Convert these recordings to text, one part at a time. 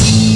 Thank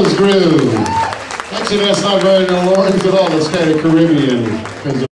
Blues Groove. Actually, that's not very Orleans at all. That's kind of Caribbean.